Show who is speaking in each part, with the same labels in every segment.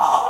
Speaker 1: Oh.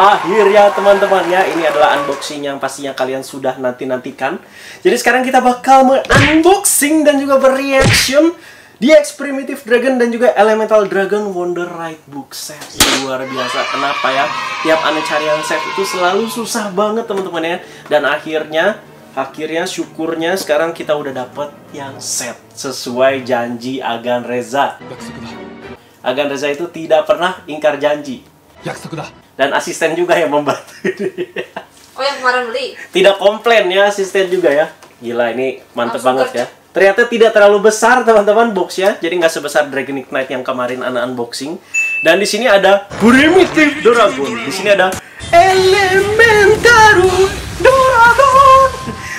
Speaker 1: Akhirnya teman-teman ya Ini adalah unboxing yang pastinya kalian sudah nanti-nantikan Jadi sekarang kita bakal unboxing dan juga bereaction DX Primitive Dragon dan juga Elemental Dragon Wonder Ride Book Set Luar biasa, kenapa ya? Tiap aneh cari yang set itu selalu susah banget teman-teman ya Dan akhirnya Akhirnya syukurnya sekarang kita udah dapet yang set sesuai janji Agan Reza. Agan Reza itu tidak pernah ingkar janji. Dan asisten juga yang membantu.
Speaker 2: Oh yang kemarin beli.
Speaker 1: tidak komplain ya asisten juga ya. Gila ini mantep
Speaker 2: Langsung
Speaker 1: banget
Speaker 2: kerja.
Speaker 1: ya. Ternyata tidak terlalu besar teman-teman boxnya, jadi nggak sebesar Dragon Ignite yang kemarin anak unboxing. Dan di sini ada Primitive Dragon. Di sini ada Elementaru Dragon.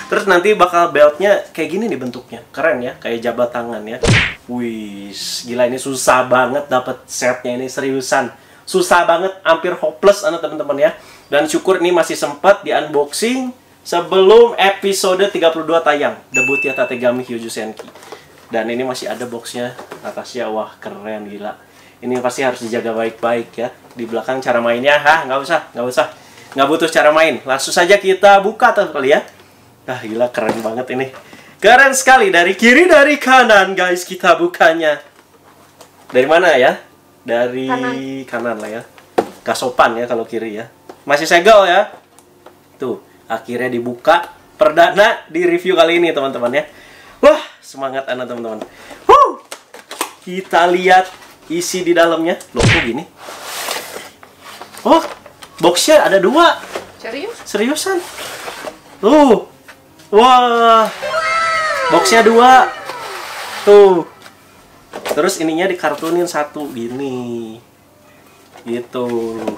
Speaker 1: Terus nanti bakal beltnya kayak gini nih bentuknya, keren ya, kayak jabat tangan ya. Wih, gila ini susah banget dapat setnya ini seriusan. Susah banget, hampir hopeless anak teman-teman ya. Dan syukur ini masih sempat di unboxing sebelum episode 32 tayang. Debutnya Tategami Hyuju Senki. Dan ini masih ada boxnya atasnya, wah keren gila. Ini pasti harus dijaga baik-baik ya. Di belakang cara mainnya, hah nggak usah, nggak usah. Nggak butuh cara main. Langsung saja kita buka tuh kali ya. Ah gila keren banget ini. Keren sekali dari kiri dari kanan guys kita bukanya. Dari mana ya? Dari kanan, lah ya. Gak sopan ya kalau kiri ya. Masih segel ya. Tuh, akhirnya dibuka perdana di review kali ini teman-teman ya. Wah, semangat anak teman-teman. Kita lihat isi di dalamnya. Loh, kok gini? Oh, boxnya ada dua.
Speaker 2: Serius?
Speaker 1: Seriusan? Tuh. Wah. Boxnya dua. Tuh. Terus ininya dikartunin satu gini. Gitu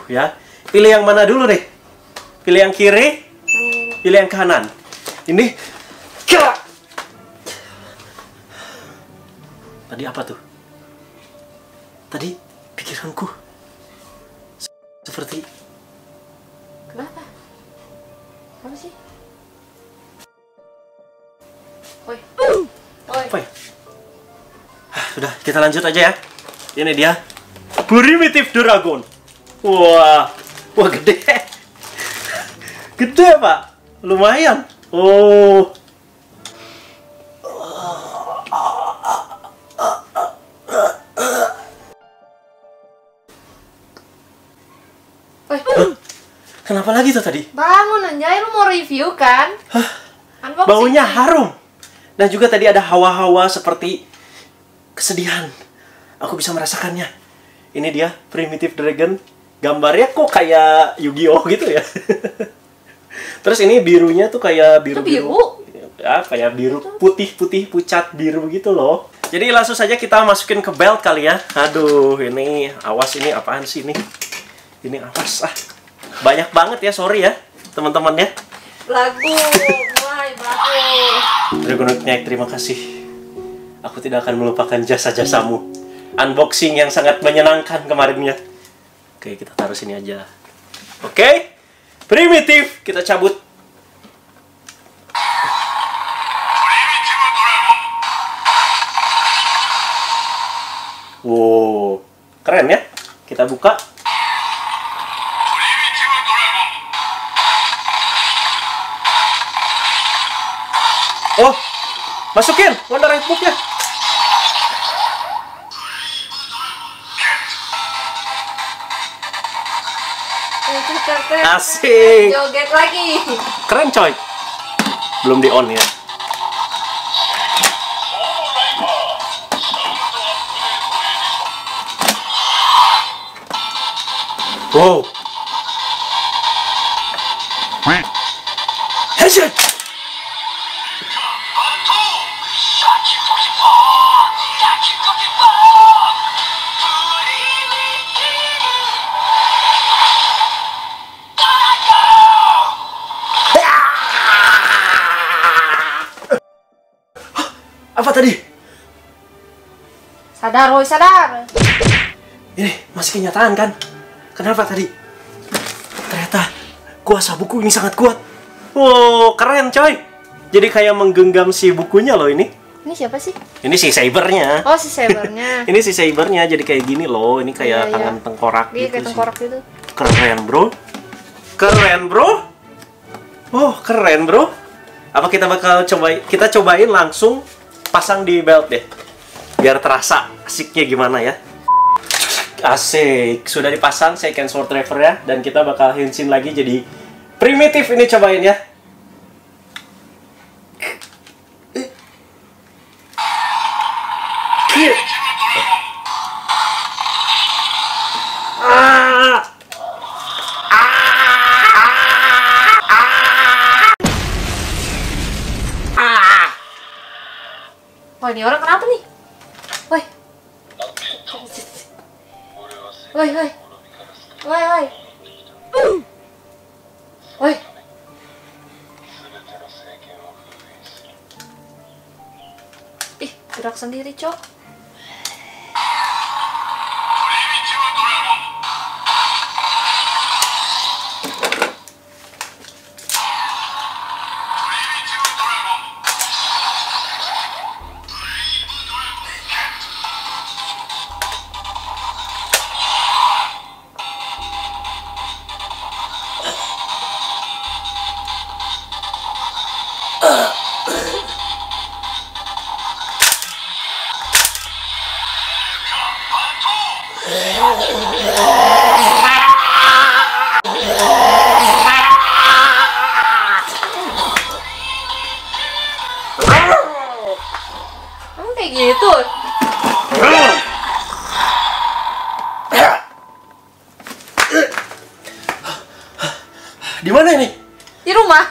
Speaker 1: ya. Pilih yang mana dulu deh? Pilih yang kiri? Pilih yang kanan. Ini. Tadi apa tuh? Tadi pikiranku se- seperti
Speaker 2: Kenapa? Apa sih? Woi. Woi.
Speaker 1: apa ya? Hah, Sudah, kita lanjut aja ya. Ini dia. Primitive Dragon. Wah. Wah, gede. Gede, Pak. Lumayan. Oh.
Speaker 2: Woi.
Speaker 1: Kenapa lagi tuh tadi?
Speaker 2: Bangun anjay lu mau review kan? Unboxing.
Speaker 1: Baunya harum. Dan juga tadi ada hawa-hawa seperti kesedihan. Aku bisa merasakannya. Ini dia Primitive Dragon. Gambarnya kok kayak Yu-Gi-Oh gitu ya. Terus ini birunya tuh kayak biru
Speaker 2: biru?
Speaker 1: Ya, kayak biru putih-putih pucat biru gitu loh. Jadi langsung saja kita masukin ke belt kali ya. Aduh, ini awas ini apaan sih ini? Ini awas ah. Banyak banget ya, sorry ya, teman-teman ya.
Speaker 2: Lagu. Mulai bagus.
Speaker 1: Dragon Knight, terima kasih. Aku tidak akan melupakan jasa-jasamu. Unboxing yang sangat menyenangkan kemarinnya. Oke, kita taruh sini aja. Oke, primitif. Kita cabut. Wow, keren ya? Kita buka. Oh, masukin Wonder Red Book-nya. Asik.
Speaker 2: Joget lagi.
Speaker 1: Keren coy. Belum di on ya. Wow. Headshot! Apa tadi?
Speaker 2: Sadar, woi sadar.
Speaker 1: Ini masih kenyataan kan? Kenapa tadi? Ternyata kuasa buku ini sangat kuat. Wow, keren coy. Jadi kayak menggenggam si bukunya loh ini.
Speaker 2: Ini siapa sih?
Speaker 1: Ini si sabernya.
Speaker 2: Oh, si sabernya.
Speaker 1: ini si sabernya jadi kayak gini loh. Ini kayak
Speaker 2: Iya, iya.
Speaker 1: tangan tengkorak
Speaker 2: Dia
Speaker 1: gitu
Speaker 2: kayak
Speaker 1: sih.
Speaker 2: tengkorak gitu.
Speaker 1: Keren bro. Keren bro. Oh keren bro. Apa kita bakal coba kita cobain langsung pasang di belt deh. Biar terasa asiknya gimana ya. Asik, sudah dipasang second sword driver ya dan kita bakal hensin lagi jadi primitif ini cobain ya.
Speaker 2: Woi, woi. Woi, woi. Woi. Ih, gerak sendiri, Cok.
Speaker 1: Di mana ini?
Speaker 2: Di rumah?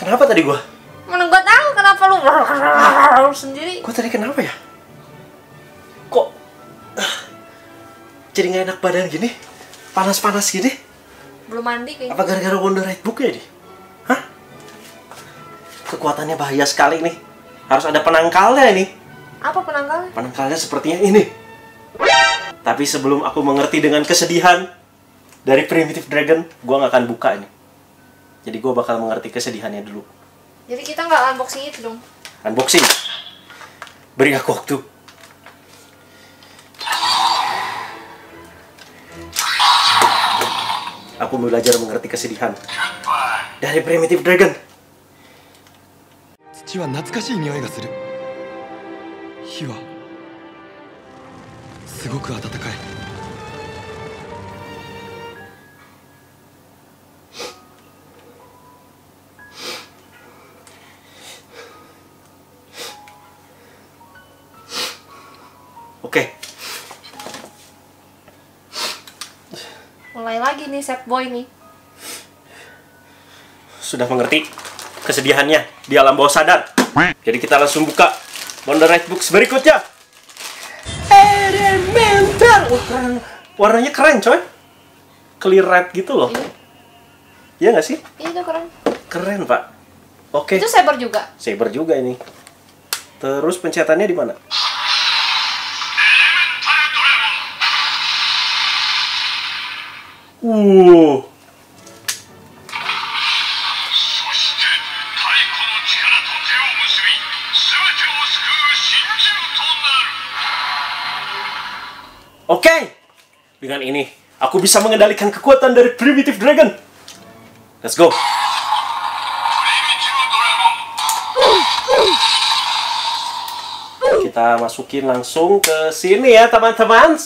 Speaker 1: Kenapa tadi gua?
Speaker 2: Mana gua tahu kenapa lu sendiri?
Speaker 1: Gua tadi kenapa ya? Kok ah, jadi nggak enak badan gini? Panas-panas gini?
Speaker 2: Belum mandi kayaknya.
Speaker 1: Apa gara-gara Wonder Red Book ya nih? Hah? Kekuatannya bahaya sekali nih. Harus ada penangkalnya ini.
Speaker 2: Apa penangkalnya?
Speaker 1: Penangkalnya sepertinya ini. Tapi sebelum aku mengerti dengan kesedihan dari Primitive Dragon, gua nggak akan buka ini. Jadi gua bakal mengerti kesedihannya dulu.
Speaker 2: Jadi kita nggak unboxing itu dong.
Speaker 1: Unboxing. Beri aku waktu. Aku belajar mengerti kesedihan dari Primitive Dragon.
Speaker 3: 土は懐かしい匂いがする火はすごく暖かい
Speaker 2: Nih set boy nih.
Speaker 1: sudah mengerti kesedihannya di alam bawah sadar. Jadi kita langsung buka Wonder Red Books berikutnya. Elemental. Wah, keren. Warnanya keren, coy. Clear red gitu loh.
Speaker 2: Iya,
Speaker 1: Iya nggak sih?
Speaker 2: iya itu keren.
Speaker 1: Keren, Pak. Oke.
Speaker 2: Itu saber juga.
Speaker 1: Saber juga ini. Terus pencetannya di mana? Oke, dengan ini aku bisa mengendalikan kekuatan dari Primitive Dragon. Let's go. Kita masukin langsung ke sini ya teman-teman.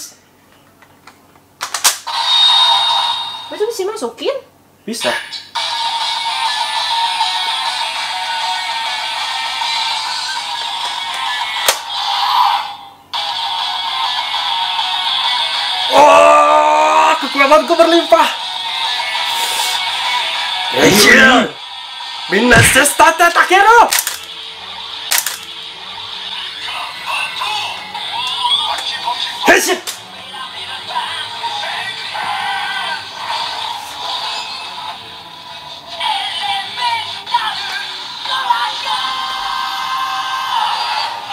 Speaker 2: Masukin?
Speaker 1: Bisa. Oh, kekuatanku berlimpah. Iya. Minna sestata takero. Hei!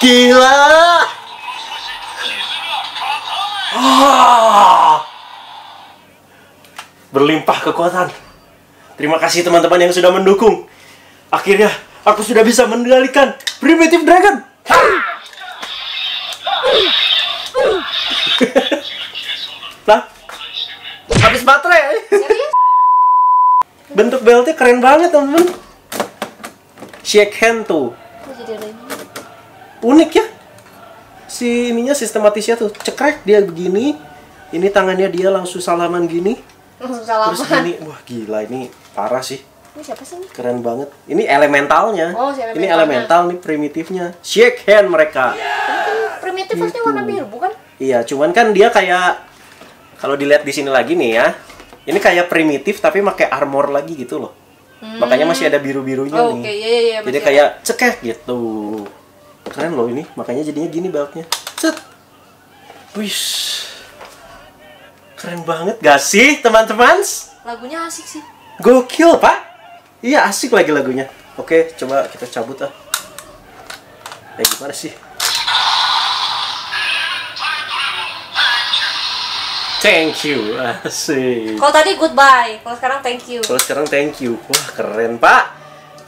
Speaker 1: Gila! Ah. Berlimpah kekuatan. Terima kasih teman-teman yang sudah mendukung. Akhirnya aku sudah bisa mengendalikan Primitive Dragon. nah, habis baterai. Bentuk beltnya keren banget teman-teman. Shake hand tuh.
Speaker 2: Kok jadi ada ini?
Speaker 1: Unik ya. Si ininya sistematisnya tuh cekrek dia begini ini tangannya dia langsung salaman gini.
Speaker 2: Langsung
Speaker 1: terus
Speaker 2: salaman.
Speaker 1: gini wah gila ini parah sih.
Speaker 2: Ini siapa sih ini?
Speaker 1: keren banget. Ini elementalnya.
Speaker 2: Oh, si
Speaker 1: ini
Speaker 2: elementalnya.
Speaker 1: elemental nih primitifnya. Shake hand mereka.
Speaker 2: Primitif pasti warna biru, bukan?
Speaker 1: iya cuman kan dia kayak kalau dilihat di sini lagi nih ya ini kayak primitif tapi pakai armor lagi gitu loh. Makanya masih ada biru birunya
Speaker 2: Oh,
Speaker 1: nih.
Speaker 2: iya iya iya.
Speaker 1: jadi kayak cekek gitu keren loh ini makanya jadinya gini beltnya set wish keren banget gak sih teman-teman.
Speaker 2: Lagunya asik sih.
Speaker 1: gokil pak iya asik lagi lagunya oke coba kita cabut ah eh gimana sih thank you asik
Speaker 2: Kalau tadi goodbye, kalau sekarang thank you.
Speaker 1: Kalau sekarang thank you. Wah, keren, Pak.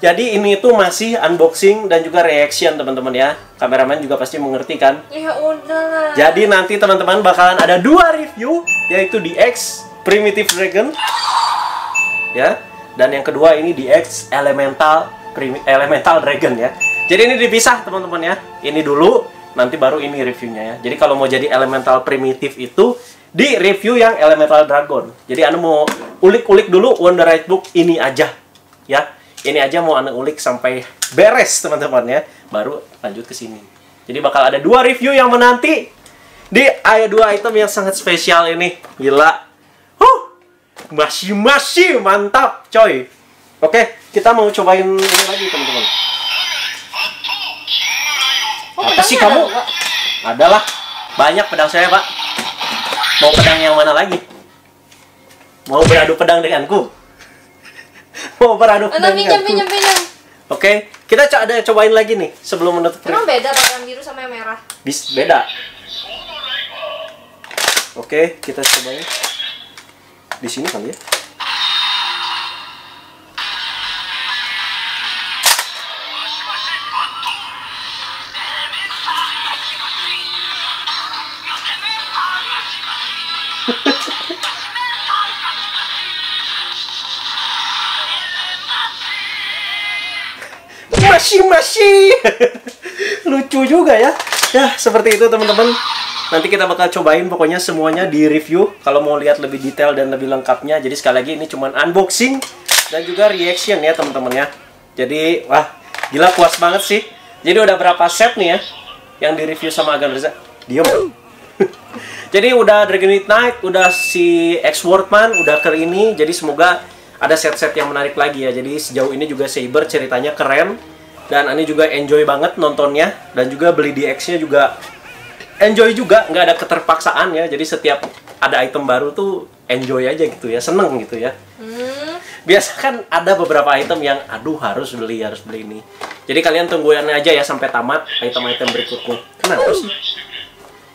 Speaker 1: Jadi ini tuh masih unboxing dan juga reaction, teman-teman ya. Kameramen juga pasti mengerti kan?
Speaker 2: Ya udahlah.
Speaker 1: Jadi nanti teman-teman bakalan ada dua review, yaitu DX Primitive Dragon, ya. Dan yang kedua ini DX Elemental Primi- Elemental Dragon ya. Jadi ini dipisah teman-teman ya. Ini dulu, nanti baru ini reviewnya ya. Jadi kalau mau jadi Elemental Primitive itu di review yang Elemental Dragon. Jadi anda mau ulik-ulik dulu Wonder Right Book ini aja, ya. Ini aja mau anda ulik sampai beres teman-teman ya. Baru lanjut ke sini. Jadi bakal ada dua review yang menanti di ada dua item yang sangat spesial ini. Gila. Huh. Masih masih mantap, coy. Oke, kita mau cobain ini lagi, teman-teman.
Speaker 2: Oh,
Speaker 1: Apa sih kamu?
Speaker 2: ada.
Speaker 1: Adalah banyak pedang saya, Pak. Mau pedang yang mana lagi? Mau beradu pedang denganku? Mau beradu pedang
Speaker 2: pinjam, pinjam, pinjam.
Speaker 1: Oke, kita co- ada cobain lagi nih sebelum menutup
Speaker 2: Emang beda Pak, yang biru sama yang merah.
Speaker 1: Bis beda. Oke, kita cobain. Di sini kali ya. Masih masih. Lucu juga ya. Ya, seperti itu teman-teman. Nanti kita bakal cobain pokoknya semuanya di review kalau mau lihat lebih detail dan lebih lengkapnya. Jadi sekali lagi ini cuman unboxing dan juga reaction ya teman-teman ya. Jadi wah, gila puas banget sih. Jadi udah berapa set nih ya yang di review sama Agan Reza? Diam. Jadi udah Dragon Knight, udah si X Wordman, udah ke ini. Jadi semoga ada set-set yang menarik lagi ya. Jadi sejauh ini juga Saber ceritanya keren dan Ani juga enjoy banget nontonnya dan juga beli DX-nya juga enjoy juga, nggak ada keterpaksaan ya. Jadi setiap ada item baru tuh enjoy aja gitu ya, seneng gitu ya.
Speaker 2: Hmm.
Speaker 1: Biasa kan ada beberapa item yang aduh harus beli, harus beli ini. Jadi kalian tungguin aja ya sampai tamat item-item berikutnya. Kenapa sih?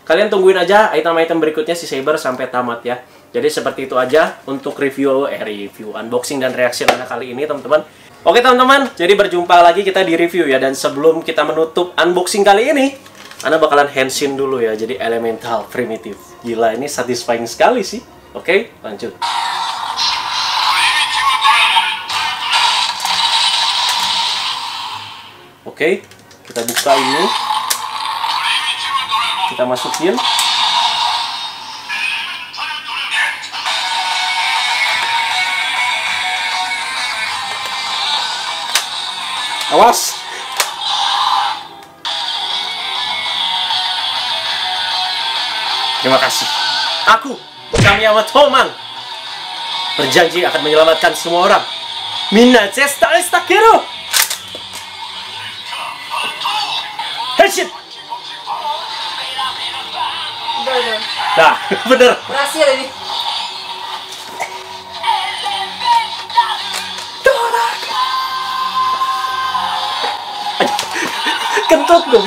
Speaker 1: Kalian tungguin aja item-item berikutnya si Saber sampai tamat ya. Jadi seperti itu aja untuk review, eh review, unboxing dan anak kali ini teman-teman. Oke teman-teman, jadi berjumpa lagi kita di review ya. Dan sebelum kita menutup unboxing kali ini, Anda bakalan handsin dulu ya. Jadi elemental primitive. Gila ini satisfying sekali sih. Oke, lanjut. Oke, kita buka ini. Kita masukin. Awas. Terima kasih. Aku, Kamiyama Toman, berjanji akan menyelamatkan semua orang Minna cesta.
Speaker 2: Udah, udah.
Speaker 1: Nah, bener.
Speaker 2: Berhasil ini.
Speaker 1: 跟多狗